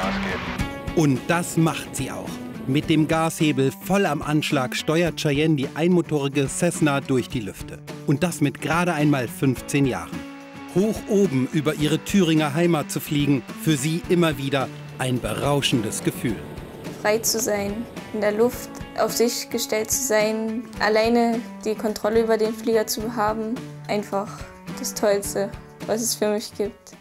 Gas geben. Und das macht sie auch. Mit dem Gashebel voll am Anschlag steuert Cheyenne die einmotorige Cessna durch die Lüfte. Und das mit gerade einmal 15 Jahren. Hoch oben über ihre Thüringer Heimat zu fliegen, für sie immer wieder ein berauschendes Gefühl. Frei zu sein, in der Luft, auf sich gestellt zu sein, alleine die Kontrolle über den Flieger zu haben, einfach das Tollste, was es für mich gibt.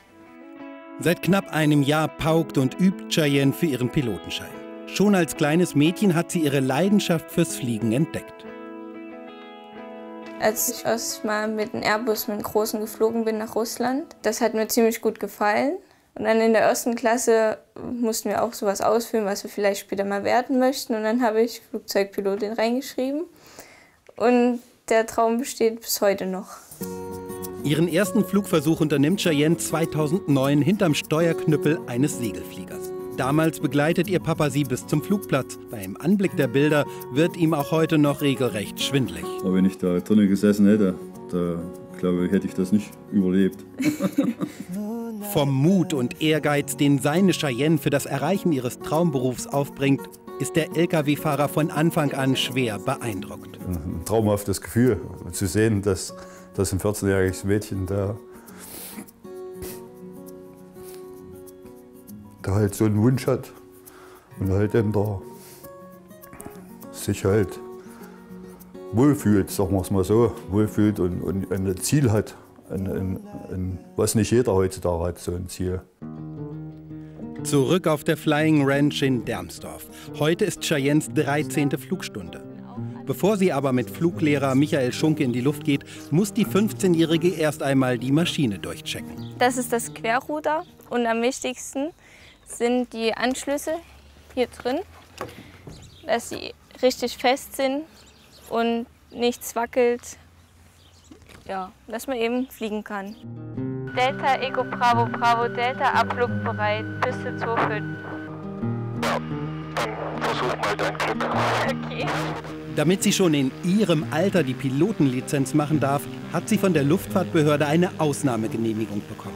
Seit knapp einem Jahr paukt und übt Cheyenne für ihren Pilotenschein. Schon als kleines Mädchen hat sie ihre Leidenschaft fürs Fliegen entdeckt. Als ich erst mal mit einem Airbus mit einem großen geflogen bin nach Russland, das hat mir ziemlich gut gefallen. Und dann in der ersten Klasse mussten wir auch sowas ausfüllen, was wir vielleicht später mal werden möchten. Und dann habe ich Flugzeugpilotin reingeschrieben. Und der Traum besteht bis heute noch. Ihren ersten Flugversuch unternimmt Cheyenne 2009 hinterm Steuerknüppel eines Segelfliegers. Damals begleitet ihr Papa sie bis zum Flugplatz. Beim Anblick der Bilder wird ihm auch heute noch regelrecht schwindlig. Aber wenn ich da drinnen gesessen hätte, da glaube ich, hätte ich das nicht überlebt. Vom Mut und Ehrgeiz, den seine Cheyenne für das Erreichen ihres Traumberufs aufbringt, ist der Lkw-Fahrer von Anfang an schwer beeindruckt. Ein traumhaftes Gefühl, zu sehen, dass, dass ein 14-jähriges Mädchen da der halt so einen Wunsch hat und halt dann da sich halt wohlfühlt, sagen wir es mal so, wohlfühlt und, und ein Ziel hat, ein, ein, ein, was nicht jeder heutzutage hat, so ein Ziel. Zurück auf der Flying Ranch in Dermsdorf. Heute ist Cheyennes 13. Flugstunde. Bevor sie aber mit Fluglehrer Michael Schunke in die Luft geht, muss die 15-Jährige erst einmal die Maschine durchchecken. Das ist das Querruder und am wichtigsten sind die Anschlüsse hier drin, dass sie richtig fest sind und nichts wackelt. Ja, dass man eben fliegen kann. Delta Eco Bravo Bravo Delta abflugbereit, Piste 25. Ja, dann versuch mal dein Glück. Okay. Damit sie schon in ihrem Alter die Pilotenlizenz machen darf, hat sie von der Luftfahrtbehörde eine Ausnahmegenehmigung bekommen.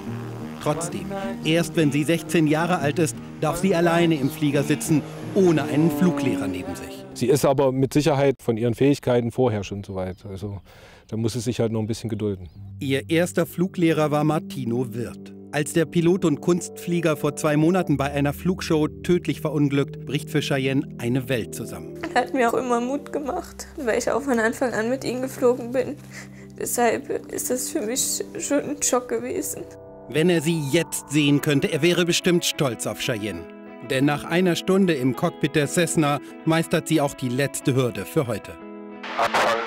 Trotzdem, erst wenn sie 16 Jahre alt ist, darf sie alleine im Flieger sitzen, ohne einen Fluglehrer neben sich. Sie ist aber mit Sicherheit von ihren Fähigkeiten vorher schon so weit. Also da muss sie sich halt noch ein bisschen gedulden. Ihr erster Fluglehrer war Martino Wirth. Als der Pilot und Kunstflieger vor zwei Monaten bei einer Flugshow tödlich verunglückt, bricht für Cheyenne eine Welt zusammen. Er hat mir auch immer Mut gemacht, weil ich auch von Anfang an mit ihm geflogen bin. Deshalb ist das für mich schon ein Schock gewesen. Wenn er sie jetzt sehen könnte, er wäre bestimmt stolz auf Cheyenne. Denn nach einer Stunde im Cockpit der Cessna meistert sie auch die letzte Hürde für heute. Anfangen,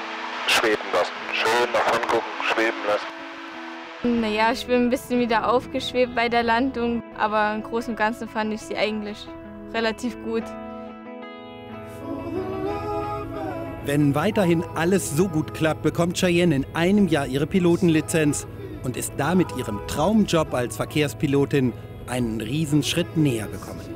schweben lassen. Schön nach vorn gucken, schweben lassen. Naja, ich bin ein bisschen wieder aufgeschwebt bei der Landung, aber im Großen und Ganzen fand ich sie eigentlich relativ gut. Wenn weiterhin alles so gut klappt, bekommt Cheyenne in einem Jahr ihre Pilotenlizenz und ist damit ihrem Traumjob als Verkehrspilotin einen Riesenschritt näher gekommen.